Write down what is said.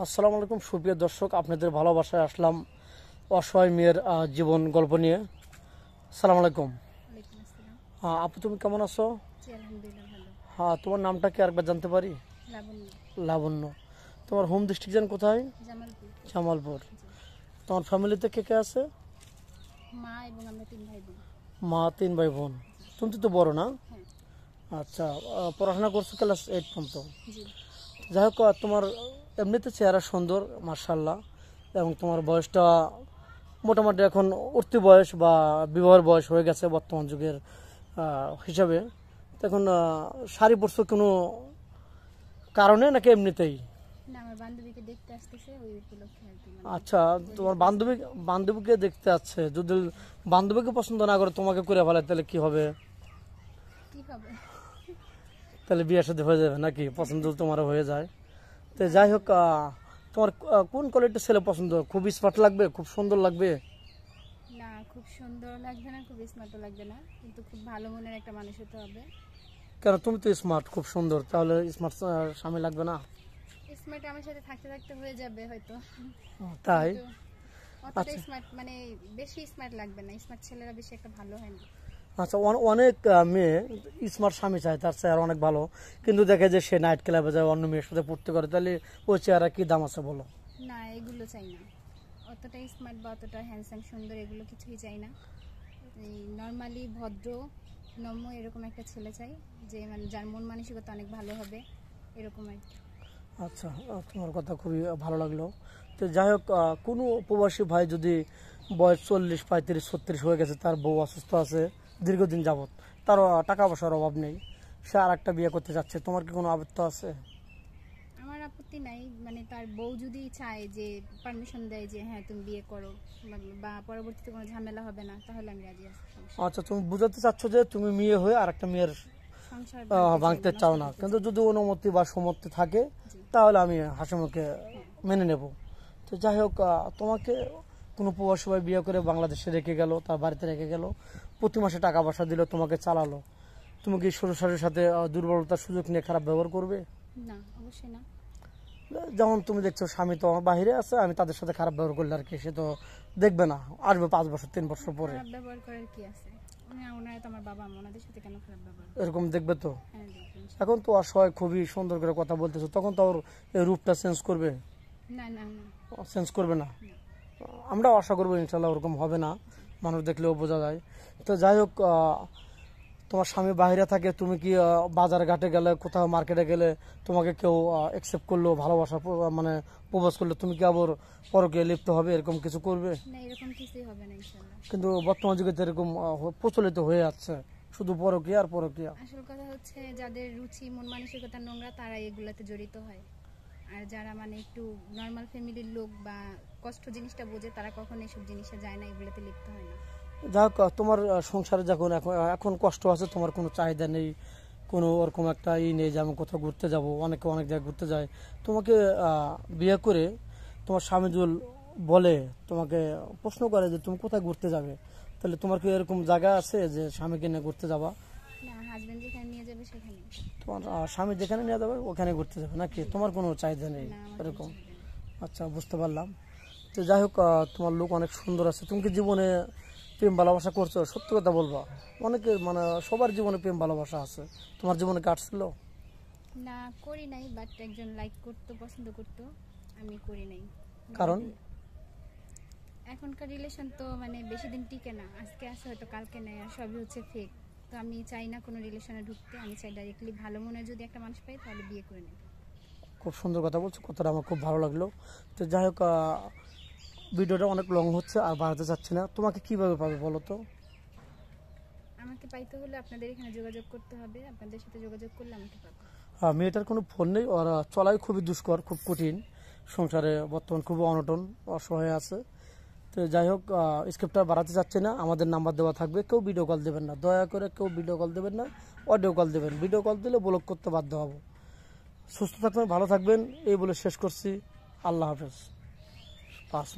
আসসালামু আলাইকুম সুপ্রিয় দর্শক আপনাদের ভালোবাসায় আসলাম অসহায় মেয়ের জীবন গল্প নিয়ে। সালাম আলাইকুম। আহ, আপু তুমি কেমন আছো? হ্যাঁ তোমার নামটা কি আরেকবার জানতে পারি? লাবণ্য। তোমার হোম ডিস্ট্রিক্ট যেন কোথায়? জামালপুর। তোমার ফ্যামিলিতে কে কে আছে? মা তিন ভাই বোন। তুমি তো বড় না? হ্যাঁ। আচ্ছা পড়াশোনা করছ ক্লাস এইট পর্যন্ত। যাই হোক তোমার এমনিতে চেহারা সুন্দর মার্শাল্লাহ এবং তোমার বয়সটা মোটামুটি এখন উঠতি বয়স বা বিবাহের বয়স হয়ে গেছে বর্তমান যুগের হিসাবে। এখন শাড়ি পরছো কোনো কারণে নাকি এমনিতেই? মানে আচ্ছা তোমার বান্ধবী বান্ধবীকে দেখতে আছে যদি বান্ধবীকে পছন্দ না করে তোমাকে করে ফেলে তাহলে কি হবে? কি হবে? তাহলে বিয়ের সাথে হয়ে যাবে নাকি? পছন্দ তোমার হয়ে যায়। তো যাই হোক তোমার কোন কোয়ালিটির ছেলে পছন্দ? খুব স্মার্ট লাগবে খুব সুন্দর লাগবে। না খুব সুন্দর লাগবে না খুব স্মার্টও লাগবে না কিন্তু খুব ভালো মনের একটা মানুষ হতে হবে। কেন তুমি তো স্মার্ট খুব সুন্দর তাহলে স্মার্ট স্বামী লাগবে না? স্মার্ট আমার সাথে থাকতে থাকতে হয়ে যাবে হয়তো। তাই? অতটা স্মার্ট মানে বেশি স্মার্ট লাগবে না স্মার্ট ছেলেরা বেশি একটা ভালো হয় না। আচ্ছা অনেক মেয়ে স্মার্ট স্বামী চায় তার চেয়ার অনেক ভালো। কিন্তু দেখে যে সে নাইট ক্লাবে যায় অন্য মেয়ের সাথে পড়তে করে তাহলে ওই চেহারা কি দাম আছে বলো? না এগুলো চাই না। অতটা স্মার্ট বা অতটা হ্যান্ডসাম সুন্দর এগুলো কিছুই চাই না। নর্মালি ভদ্র নম্য এরকম একটা ছেলে চাই যে মানে যার মন মানসিকতা অনেক ভালো হবে এরকম আর কি। আচ্ছা তোমার কথা খুবই ভালো লাগল। তো যাই হোক কোনো প্রবাসী ভাই যদি বয়স চল্লিশ পঁয়ত্রিশ ছত্রিশ হয়ে গেছে তার বউ অসুস্থ আছে দীর্ঘদিন যাবৎ। তার টাকা পয়সার অভাব নেই। সে আর একটা বিয়ে করতে যাচ্ছে। তোমার কি কোনো আবত্ত আছে? আমার আপত্তি নাই। মানে তার বউ যদি চায় যে পারমিশন দেয় যে হ্যাঁ তুমি বিয়ে করো বা- পরবর্তীতে কোনো ঝামেলা হবে না তাহলে আমি রাজি আছি। আচ্ছা তুমি বুঝাতে চাচ্ছ যে তুমি মেয়ে হয়ে আর একটা মেয়ের ভাঙতে চাও না। কিন্তু যদি অনুমতি বা সম্মতি থাকে তাহলে আমি হাসি মুখে মেনে নেব। তো যাই হোক তোমাকে কোনো প্রবাসী ভাই বিয়ে করে বাংলাদেশে রেখে গেল তার বাড়িতে রেখে গেল প্রতি মাসে টাকা পয়সা দিল তোমাকে চালালো। তুমি কি শ্বশুরের সাথে দুর্বলতার সুযোগ নিয়ে খারাপ ব্যবহার করবে? না অবশ্যই না। যেমন তুমি দেখছ স্বামী তো আমার বাইরে আছে আমি তাদের সাথে খারাপ ব্যবহার করলে আর কি সে তো দেখবে না আসবে পাঁচ বছর তিন বছর পরে। এরকম দেখবে তো? হ্যাঁ এখন তো অসহায় খুবই সুন্দর করে কথা বলতেছো তখন তো ওর রূপটা চেঞ্জ করবে? চেঞ্জ করবে না। আমরা আশা করব ইনশাল্লাহ ওরকম হবে না। মানুষ দেখলেও বোঝা যায়। তো যাই হোক তোমার স্বামী বাইরে থাকে তুমি কি বাজার ঘাটে গেলে কোথাও মার্কেটে গেলে তোমাকে কেউ অ্যাকসেপ্ট করল ভালোবাসা মানে প্রপোজ করল তুমি কি আবার পরকে লিপ্ত হবে? এরকম কিছু করবে? কিন্তু বর্তমান যুগে তো এরকম প্রচলিত হয়ে যাচ্ছে। শুধু পরকিয়া আর পরকিয়া। আসল কথা হচ্ছে যাদের রুচি মন মানসিকতা নোংরা তারা এগুলাতে জড়িত হয়। আর যারা মানে একটু নর্মাল ফ্যামিলির লোক বা কষ্ট জিনিসটা বোঝে তারা কখনো এসব জিনিসে যায় না এগুলোতে লিপ্ত হয় না। যাই হোক তোমার সংসারে যখন এখন এখন কষ্ট আছে তোমার কোনো চাহিদা নেই কোনো ওরকম একটা ই নেই যে আমি কোথাও ঘুরতে যাব অনেকে অনেক জায়গায় ঘুরতে যায়। তোমাকে বিয়ে করে তোমার স্বামী জুল বলে তোমাকে প্রশ্ন করে যে তুমি কোথায় ঘুরতে যাবে তাহলে তোমার কি এরকম জায়গা আছে যে স্বামীকে নিয়ে ঘুরতে যাবা? না হাজবেন্ড যেখানে যাবে সেখানে। তোমার স্বামী যেখানে নিয়ে যাবে ওখানে ঘুরতে যাবে নাকি? তোমার কোনো চাহিদা নেই? এরকম। আচ্ছা বুঝতে পারলাম। তো যাই হোক তোমার লোক অনেক সুন্দর আছে। তুমি কি জীবনে প্রেম ভালোবাসা করছ? সত্যি কথা বলবা। অনেকে মানে সবার জীবনে প্রেম ভালোবাসা আছে। তোমার জীবনে কাটছিল না করি নাই বাট একজন লাইক করতো পছন্দ করতো। আমি করি নাই। কারণ? এখনকার রিলেশন তো মানে বেশি দিন টিকে না। আজকে আসে হয়তো কালকে নেই আর সবই হচ্ছে ফেক তো আমি চাই না কোনো রিলেশনে ঢুকতে আমি চাই ডাইরেক্টলি ভালো মনে যদি একটা মানুষ পাই তাহলে বিয়ে করে নেব। খুব সুন্দর কথা বলছো কথাটা আমার খুব ভালো লাগল। তো যাই হোক ভিডিওটা অনেক লং হচ্ছে আর বাড়াতে চাচ্ছি না। তোমাকে কীভাবে পাবে বলো তো? আমাকে পাইতে হলে আপনাদের এখানে যোগাযোগ করতে হবে আপনাদের সাথে যোগাযোগ করলে আমাকে পাবো। মেয়েটার কোনো ফোন নেই ওর চলাই খুবই দুষ্কর খুব কঠিন। সংসারে বর্তমান খুব অনটন অসহায় আছে। তো যাই হোক স্ক্রিপ্টটা বাড়াতে চাচ্ছে না। আমাদের নাম্বার দেওয়া থাকবে। কেউ ভিডিও কল দেবেন না। দয়া করে কেউ ভিডিও কল দেবেন না অডিও কল দেবেন। ভিডিও কল দিলে ব্লক করতে বাধ্য হব। সুস্থ থাকবেন, ভালো থাকবেন। এই বলে শেষ করছি। আল্লাহ হাফেজ। পাঁচ